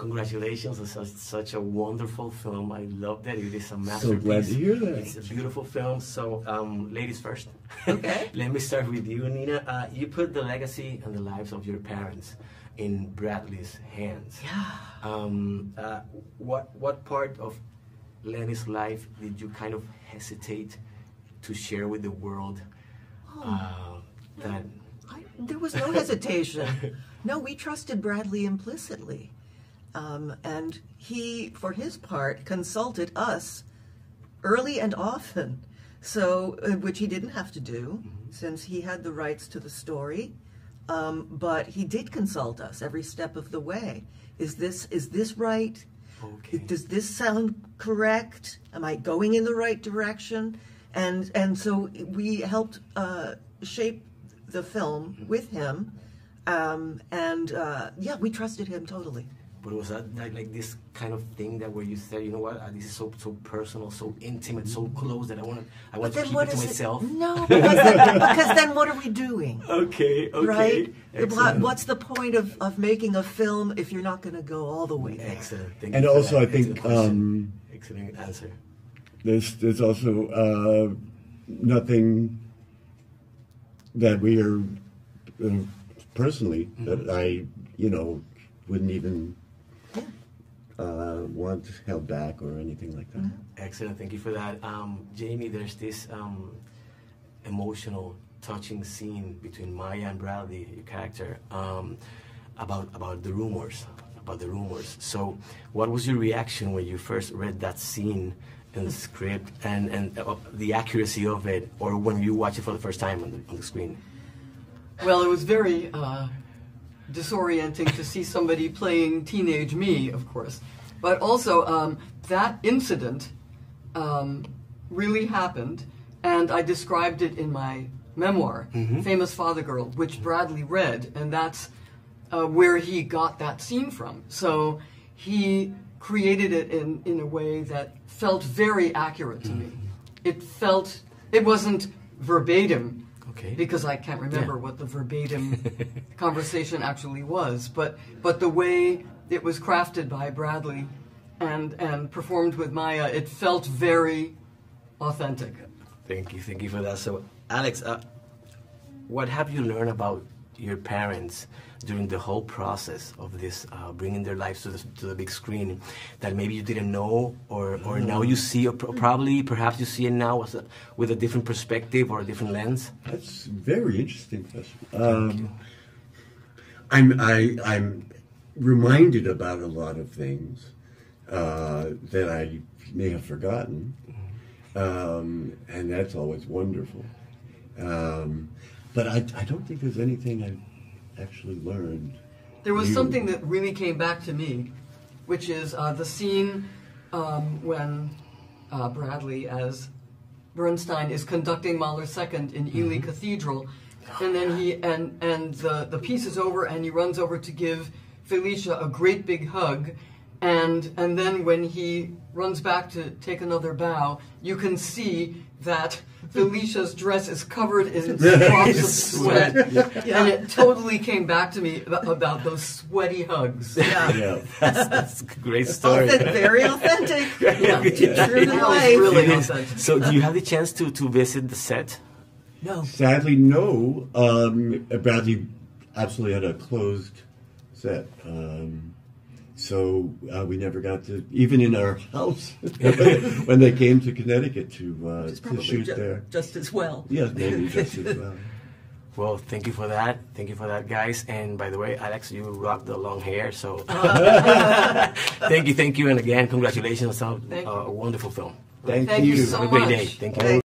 Congratulations on such, such a wonderful film. I love that. It is a masterpiece. So masterpiece. glad to hear that. It's a beautiful film. So, um, ladies first. Okay. Let me start with you, Nina. Uh, you put the legacy and the lives of your parents in Bradley's hands. Yeah. Um, uh, what what part of Lenny's life did you kind of hesitate to share with the world? Uh, that I, there was no hesitation. no, we trusted Bradley implicitly. Um, and he, for his part, consulted us early and often. So, uh, which he didn't have to do since he had the rights to the story. Um, but he did consult us every step of the way. Is this is this right? Okay. Does this sound correct? Am I going in the right direction? And and so we helped uh, shape the film with him, um, and uh, yeah, we trusted him totally. But was that like, like this kind of thing that where you said, you know what, uh, this is so so personal, so intimate, so close that I want to I want to keep it to myself. No, because then, because then what are we doing? Okay, okay, Right? excellent. What's the point of, of making a film if you're not going to go all the way there? excellent? Thank And you also. I think, excellent, um, excellent answer. There's there's also uh, nothing that we are uh, personally that I you know wouldn't even uh, want held back or anything like that. Excellent, thank you for that. Um, Jamie, there's this um, emotional, touching scene between Maya and Bradley, your character, um, about about the rumors, about the rumors. So, what was your reaction when you first read that scene in the script, and and uh, the accuracy of it, or when you watch it for the first time on the, on the screen? Well, it was very uh, disorienting to see somebody playing teenage me, of course. But also, um, that incident um, really happened, and I described it in my memoir, Famous Father Girl, which Bradley read, and that's uh, where he got that scene from. So he created it in, in a way that felt very accurate to me. It felt, it wasn't verbatim, Okay. because I can't remember Yeah. what the verbatim conversation actually was, but but the way it was crafted by Bradley and and performed with Maya, it felt very authentic. Thank you, thank you for that. So, Alex, uh, what have you learned about your parents during the whole process of this, uh, bringing their lives to the, to the big screen, that maybe you didn't know, or, or now you see, or pro- probably, perhaps you see it now as a, with a different perspective or a different lens? That's very interesting question. Um, I'm I, I'm reminded about a lot of things uh, that I may have forgotten, um, and that's always wonderful. Um, but I, I don't think there's anything I've actually learned. There was You- something that really came back to me, which is uh, the scene um, when uh, Bradley, as Bernstein, is conducting Mahler Second in Ely Cathedral, and then he and and the the piece is over, and he runs over to give Felicia a great big hug, and and then when he runs back to take another bow, you can see that Felicia's dress is covered in drops of sweat, and it totally came back to me about, about those sweaty hugs. Yeah. Yeah. That's, that's a great story. Authentic, very authentic. Yeah. True to life. really authentic. So, do you have the chance to, to visit the set? No. Sadly, no. Um, Bradley absolutely had a closed set. Um, so uh, we never got to, even in our house, when they came to Connecticut to, uh, to shoot ju- there. just as well. Yes, maybe just as well. Well, thank you for that. Thank you for that, guys. And by the way, Alex, you rock the long hair. So thank you, thank you, and again, congratulations on Thank uh, a wonderful film. Thank, Thank you so Have a great much. day. Thank you. Thank